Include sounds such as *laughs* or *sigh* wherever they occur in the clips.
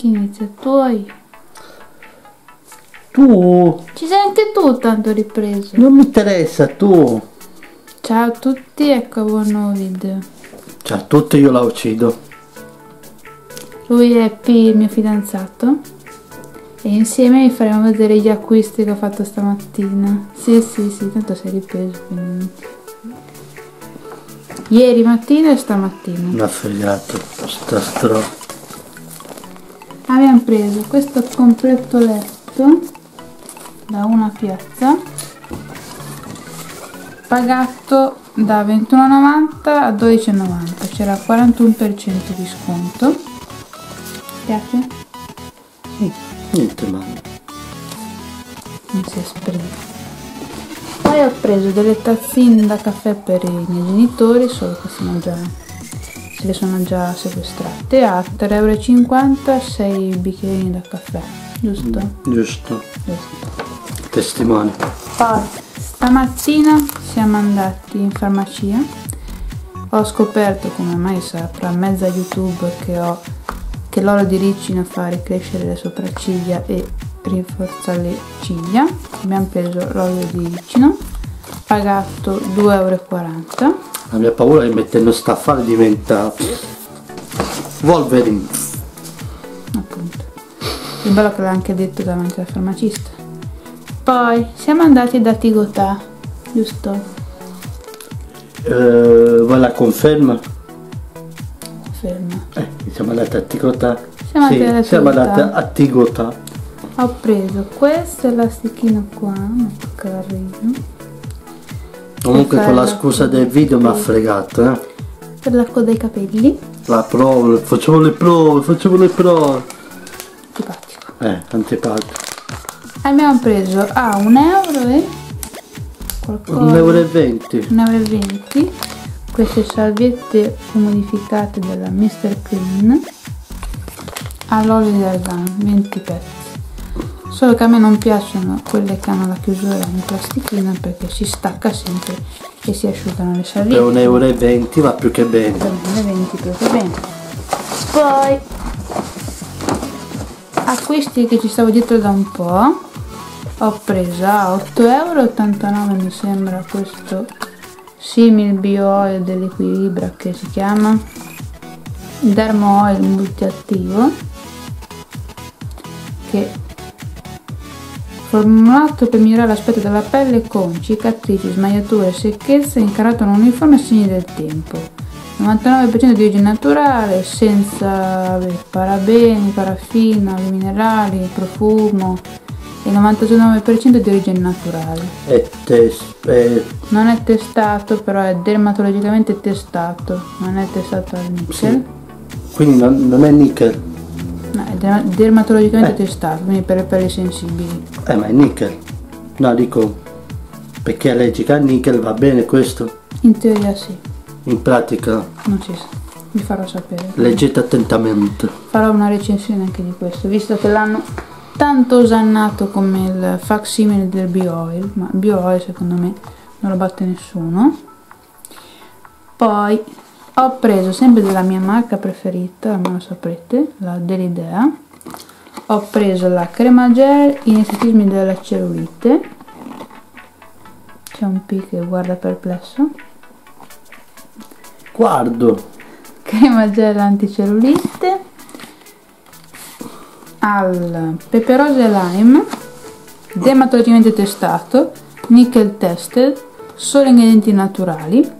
Chi inizia? Tu o io? Tu, Ci sei anche tu tanto ripreso. non mi interessa, tu. Ciao a tutti, ecco un nuovo video. Cioè, tutto io la uccido. Lui è P, il mio fidanzato. E insieme vi faremo vedere gli acquisti che ho fatto stamattina. Sì, sì, sì, tanto sei ripreso. Quindi... Ieri mattina e stamattina. Mi ha fregato, sta stro. Abbiamo preso questo completo letto da una piazza pagato da 21,90 a 12,90 c'era 41% di sconto piace? Niente male. non si esprime poi ho preso delle tazzine da caffè per i miei genitori solo che sono già se le sono già sequestrate a 3,50 euro 6 bicchierini da caffè giusto? Giusto. giusto Testimone. Poi stamattina siamo andati in farmacia. Ho scoperto, come mai saprà mezza YouTube, che ho che l'olio di ricino fa ricrescere le sopracciglia e rinforza le ciglia. Abbiamo preso l'olio di ricino, pagato 2,40 euro. La mia paura è che mettendo staffare diventa Wolverine. appunto. Il bello che l'ha anche detto davanti al farmacista. Poi siamo andati da Tigotà, giusto? Eh, vuoi la conferma? Ferma. Eh, siamo andati a Tigotà. Siamo sì, andati a siamo andati a Tigotà. Ho preso questo elastichino qua, molto carino, Comunque con la scusa del video mi ha fregato, eh. per la coda ai capelli, La prova, facciamo le prove, facciamo le prove. simpatico. Eh, antipatico. Abbiamo preso a 1 euro e qualcosa, 1,20 euro. 1,20 euro queste salviette umidificate della Mr. Clean all'olio di argano, 20 pezzi. Solo che a me non piacciono quelle che hanno la chiusura in plastichina perché si stacca sempre e si asciugano le Per salviette. 1,20 euro va più che bene. per 20 più che bene. Poi acquisti che ci stavo dietro da un po'. Ho preso a 8,89 euro mi sembra questo simil bio oil dell'equilibra che si chiama Dermo Oil multiattivo che formulato per migliorare l'aspetto della pelle con cicatrici, smagliature, secchezza incarato non uniforme e segni del tempo. 99% di origine naturale, senza parabeni, paraffina, minerali, profumo e 99% di origine naturale. E tes- e- Non è testato, però è dermatologicamente testato, non è testato al nickel. Sì. quindi non, non è nickel. No, è derma- dermatologicamente Eh. testato, quindi per le pelli sensibili. Eh, ma è nickel. No, dico, per chi è allergica al nickel va bene questo. In teoria sì, In pratica, non si sa, vi farò sapere. leggete attentamente. farò una recensione anche di questo, visto che l'hanno tanto osannato come il facsimile del BioOil, ma BioOil secondo me non lo batte nessuno. Poi ho preso sempre della mia marca preferita, lo saprete, la dell'idea. Ho preso la crema gel in estetismi della cellulite. C'è un P che guarda perplesso. Guardo, crema gel anticellulite al peperose lime dermatologicamente testato nickel tested solo ingredienti naturali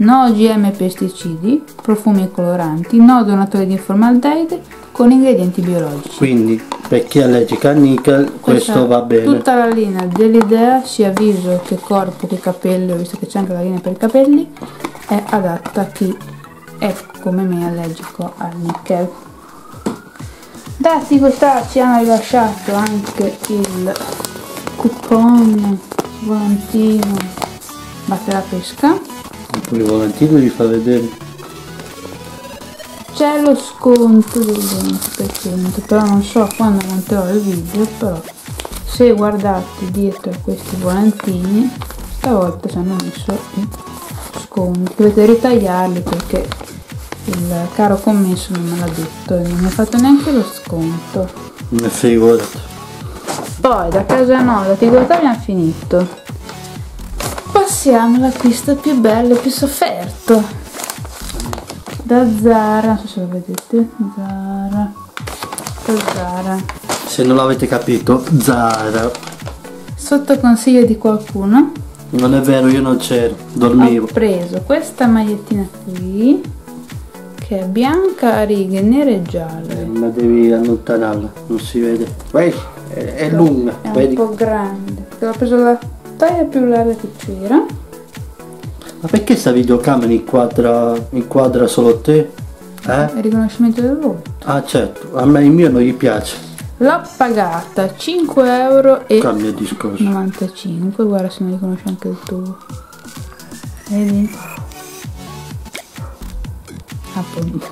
no OGM pesticidi profumi e coloranti no donatori di formaldeide con ingredienti biologici quindi per chi è allergica al nickel questo Questa- va bene. Tutta la linea dell'idea, sia viso che corpo che capelli, visto che c'è anche la linea per i capelli, è adatta a chi è come me allergico al nickel. Da Tigotà ci hanno rilasciato anche il coupon volantino batte la pesca. Il volantino vi fa vedere. C'è lo sconto del 20%, però non so quando monterò il video, però se guardate dietro a questi volantini, stavolta ci hanno messo i sconti. Dovete ritagliarli perché il caro commesso non me l'ha detto e non mi ha fatto neanche lo sconto. Ne figurati. Poi da casa no, da Tigotà abbiamo finito. Passiamo all'acquisto più bello e più sofferto. Da Zara, non so se lo vedete, Zara. Da Zara. Se non l'avete capito, Zara. Sotto consiglio di qualcuno Non è vero, io non c'ero, ho dormivo. preso questa magliettina qui che è bianca a righe nere e Eh, gialle. Ma devi allontanarla, non si vede. Vedi? È, è lunga, È un vedi? po' grande. perché Ho preso la taglia più larga che c'era. Ma perché sta videocamera inquadra, inquadra solo te? Eh? Il riconoscimento del volto. Ah certo, a me il mio non gli piace. L'ho pagata 5 euro e Cambia discorso. 95. Guarda se non riconosce anche il tuo. Vedi? Appunto.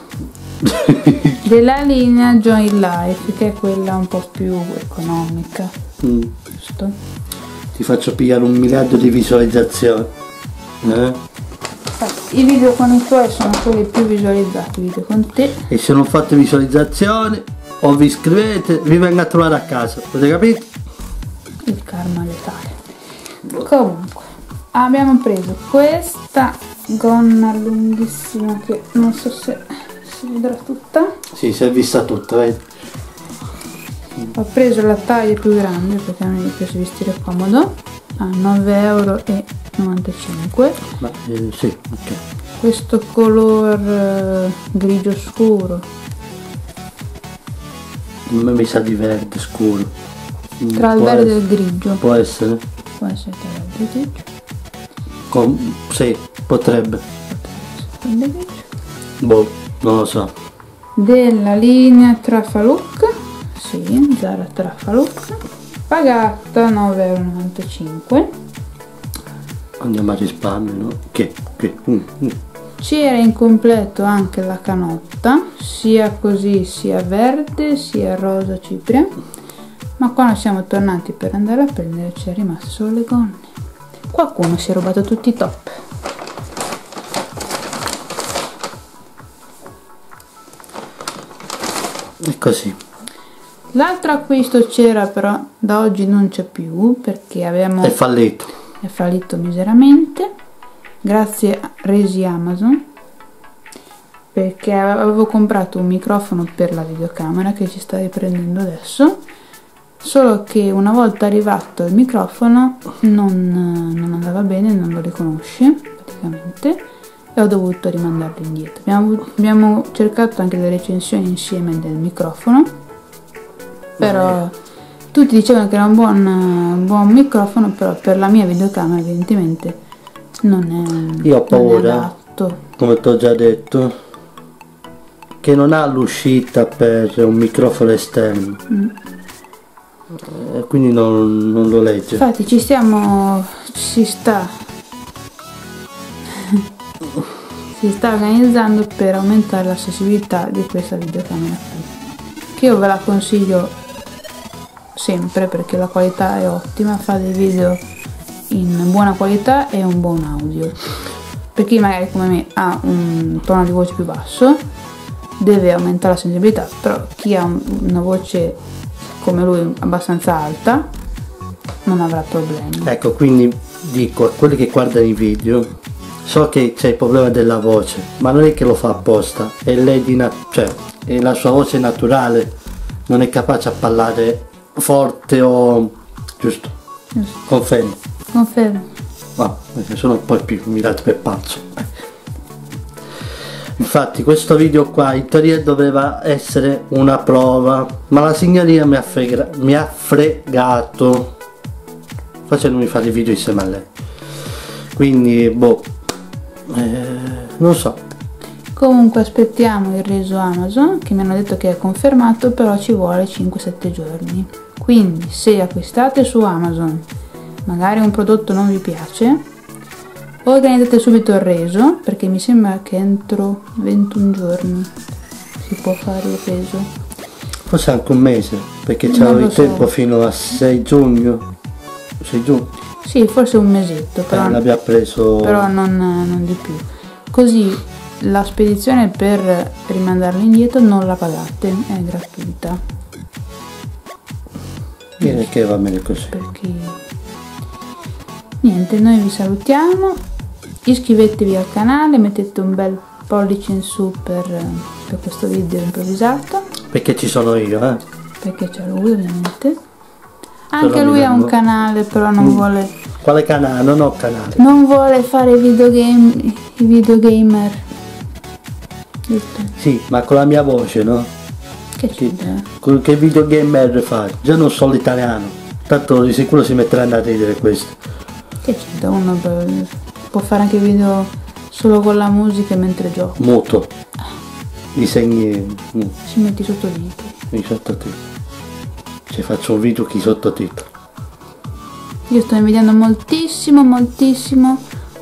*laughs* Della linea Join Life, che è quella un po' più economica, Mm. giusto? Ti faccio pigliare un miliardo di visualizzazioni. Eh? I video con i tuoi sono quelli più visualizzati, video con te. E se non fate visualizzazioni o vi iscrivete, vi vengo a trovare a casa. Avete capito? il karma letale. Comunque, abbiamo preso questa gonna lunghissima che non so se si vedrà tutta. Sì, si è vista tutta, vedi? Ho preso la taglia più grande perché mi piace vestire comodo a 9,95 euro. Ma eh, sì, ok. Questo color eh, grigio scuro, A me mi sa di verde scuro. Mm, tra il può verde e essere- il grigio. Può essere. Può essere tra il verde e il grigio. Com- sì, potrebbe. E grigio. Boh, non lo so. della linea Trafaluk sì, Zara Trafaluk pagata 9,95 Andiamo a risparmio, no? Che? Che? Mm, mm. c'era in completo anche la canotta sia così sia verde sia rosa cipria ma quando siamo tornati per andare a prendere ci è rimasto solo le gonne qualcuno si è rubato tutti i top È così. L'altro acquisto c'era però da oggi non c'è più perché abbiamo È fallito. è fallito miseramente grazie a resi Amazon perché avevo comprato un microfono per la videocamera che ci sta riprendendo adesso solo che una volta arrivato il microfono non, non andava bene non lo riconosce praticamente e ho dovuto rimandarlo indietro abbiamo, abbiamo cercato anche le recensioni insieme del microfono però tutti dicevano che era un buon, un buon microfono, però per la mia videocamera evidentemente non è, Io ho paura. adatto. Come ti ho già detto. Che non ha l'uscita per un microfono esterno. Eh, quindi non, non lo legge. Infatti ci stiamo, si sta, si sta organizzando per aumentare la sensibilità di questa videocamera che io ve la consiglio sempre perché la qualità è ottima, fa dei video in buona qualità e un buon audio. Per chi magari come me ha un tono di voce più basso, deve aumentare la sensibilità, però chi ha un- una voce come lui abbastanza alta non avrà problemi. Ecco, quindi dico a quelli che guardano i video, so che c'è il problema della voce, ma non è che lo fa apposta, è lei di na- cioè è la sua voce naturale, non è capace a parlare forte o giusto, Giusto. confermo. Confermo. No, perché sono un po' più mirato per pazzo. Infatti questo video qua in teoria doveva essere una prova, ma la signoria mi ha, fregra- mi ha fregato facendomi fare i video insieme a lei. Quindi, boh, eh, non so. Comunque aspettiamo il reso Amazon che mi hanno detto che è confermato, però ci vuole 5-7 giorni. Quindi se acquistate su Amazon magari un prodotto non vi piace, organizzate subito il reso perché mi sembra che entro 21 giorni si può fare il reso. Forse anche un mese, perché lo il so. tempo fino a 6 giugno. 6 giugno. Sì, forse un mesetto, però, Eh, l'abbiamo preso. però non, non di più. Così la spedizione per rimandarli indietro non la pagate, è gratuita. Direi che va bene così. Perché niente, noi vi salutiamo. Iscrivetevi al canale, mettete un bel pollice in su per, per questo video improvvisato. Perché ci sono io, eh? Perché c'è lui ovviamente. Anche lui ha un canale, però non Mm. vuole. Quale canale? Non ho canale. Non vuole fare i videogame. i videogamer. Sì, ma con la mia voce, no? Che c'è? da- Con che videogamer fa? Già non so l'italiano. Tanto di sicuro si metteranno a ridere questo. Che c'è? da Uno per- può fare anche video solo con la musica mentre gioca. Muto. Disegni mm, Si metti sottotitoli. i sottotitoli. Ci faccio un video che sottotitolo. Io sto invidiando moltissimo, moltissimo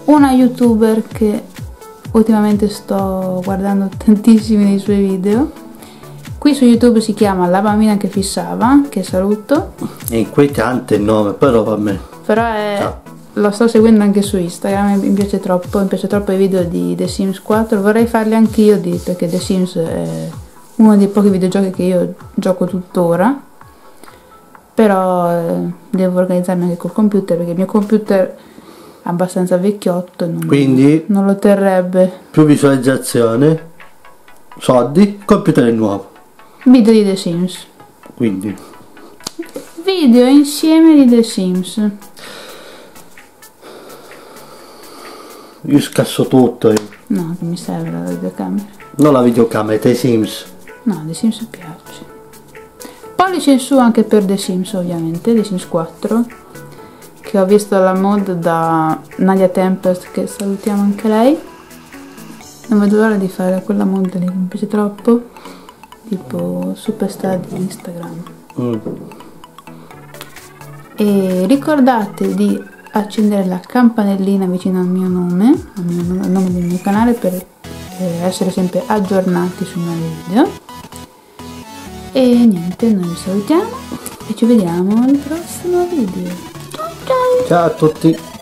una youtuber che ultimamente sto guardando tantissimi dei suoi video. Qui su YouTube si chiama La bambina che fissava, che saluto, È inquietante il nome, però va bene. però è- Ciao. lo sto seguendo anche su Instagram, mi piace troppo, mi piace troppo i video di The Sims 4, vorrei farli anch'io di, perché The Sims è uno dei pochi videogiochi che io gioco tuttora, però eh, devo organizzarmi anche col computer perché il mio computer è abbastanza vecchiotto e non, Quindi non lo terrebbe. più visualizzazione, soldi, computer nuovo. Video di The Sims. Quindi Video insieme di The Sims. io scasso tutto. io. No, che mi serve la videocamera. Non la videocamera, te Sims. No, The Sims piace. Pollice in su anche per The Sims ovviamente, The Sims 4. Che ho visto la mod da Nadia Tempest, che salutiamo anche lei. Non vedo l'ora di fare quella mod lì, mi piace troppo. Tipo superstar di Instagram. Mm. E ricordate di accendere la campanellina vicino al mio nome, al, mio nome, al nome del mio canale per eh, essere sempre aggiornati sui nuovi video. E niente, noi vi salutiamo e ci vediamo al prossimo video. Ciao ciao! Ciao a tutti.